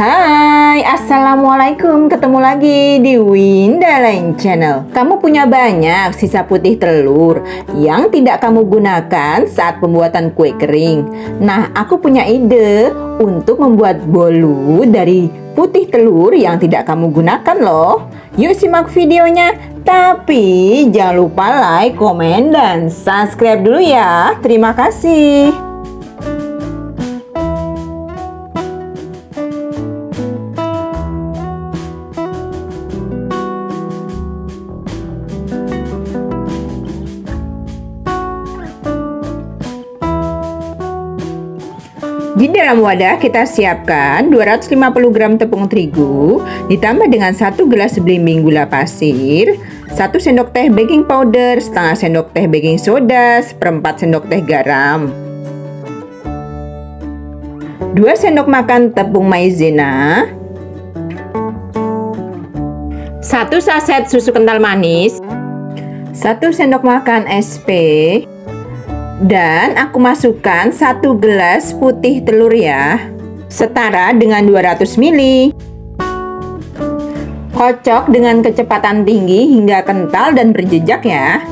Hai, Assalamualaikum. Ketemu lagi di Winda Lain Channel. Kamu punya banyak sisa putih telur Yang tidak kamu gunakan saat pembuatan kue kering. Nah, aku punya ide Untuk membuat bolu dari putih telur yang tidak kamu gunakan loh. Yuk simak videonya. Tapi jangan lupa like, komen, dan subscribe dulu ya. Terima kasih Di dalam wadah kita siapkan 250 gram tepung terigu ditambah dengan 1 gelas belimbing gula pasir, 1 sendok teh baking powder, setengah sendok teh baking soda, seperempat sendok teh garam. 2 sendok makan tepung maizena, 1 saset susu kental manis, 1 sendok makan SP, dan aku masukkan satu gelas putih telur ya. Setara dengan 200 ml kocok dengan kecepatan tinggi hingga kental dan berjejak ya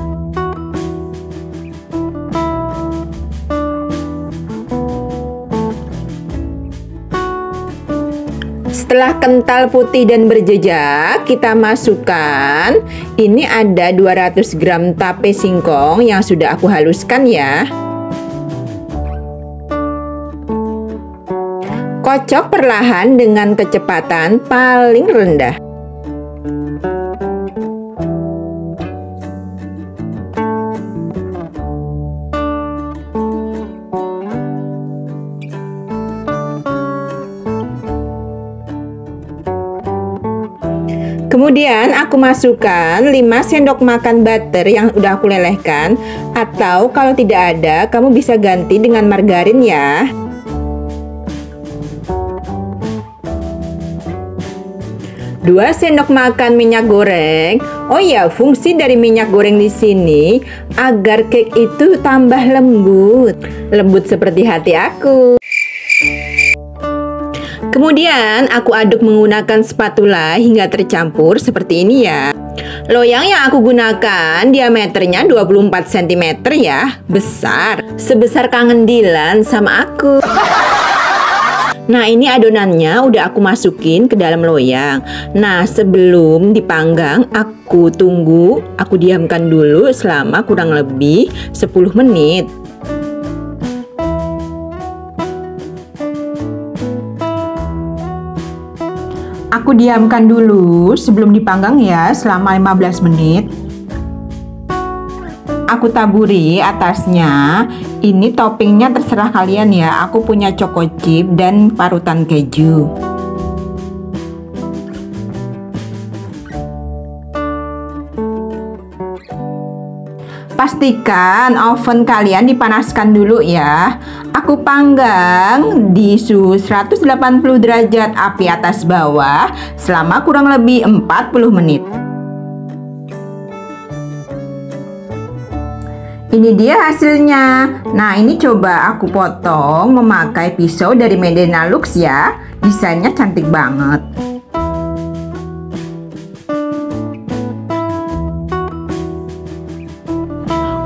Setelah kental putih dan berjejak, kita masukkan ini ada 200 gram tape singkong yang sudah aku haluskan ya. Kocok perlahan dengan kecepatan paling rendah. Kemudian aku masukkan 5 sendok makan butter yang udah aku lelehkan. Atau kalau tidak ada kamu bisa ganti dengan margarin ya. Dua sendok makan minyak goreng. Oh ya, fungsi dari minyak goreng di sini agar cake itu tambah lembut. Lembut seperti hati aku Kemudian aku aduk menggunakan spatula hingga tercampur seperti ini ya. Loyang yang aku gunakan diameternya 24 cm ya, besar. Sebesar kangen Dilan sama aku. Nah ini adonannya udah aku masukin ke dalam loyang Nah sebelum dipanggang aku tunggu Aku diamkan dulu selama kurang lebih 10 menit Aku diamkan dulu sebelum dipanggang ya selama 15 menit. Aku taburi atasnya. Ini toppingnya terserah kalian ya. Aku punya choco chip dan parutan keju. Pastikan oven kalian dipanaskan dulu ya. Aku panggang di suhu 180 derajat api atas bawah selama kurang lebih 40 menit. Ini dia hasilnya. Nah, ini coba aku potong memakai pisau dari Medena Lux ya. Desainnya cantik banget.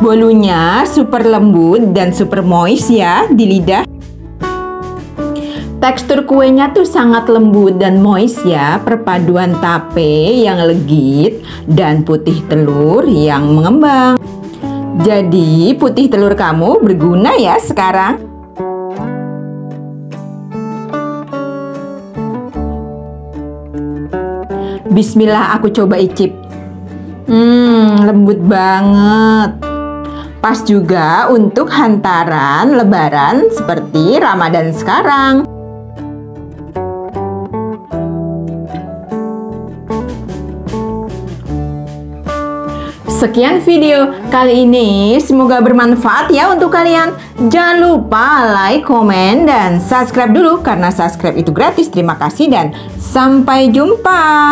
Bolunya super lembut dan super moist ya di lidah. Tekstur kuenya tuh sangat lembut dan moist ya, perpaduan tape yang legit dan putih telur yang mengembang. Jadi putih telur kamu berguna ya sekarang. Bismillah aku coba icip. Hmm, lembut banget. Pas juga untuk hantaran lebaran seperti Ramadan sekarang. Sekian video kali ini, semoga bermanfaat ya untuk kalian. Jangan lupa like, komen, dan subscribe dulu karena subscribe itu gratis. Terima kasih dan sampai jumpa.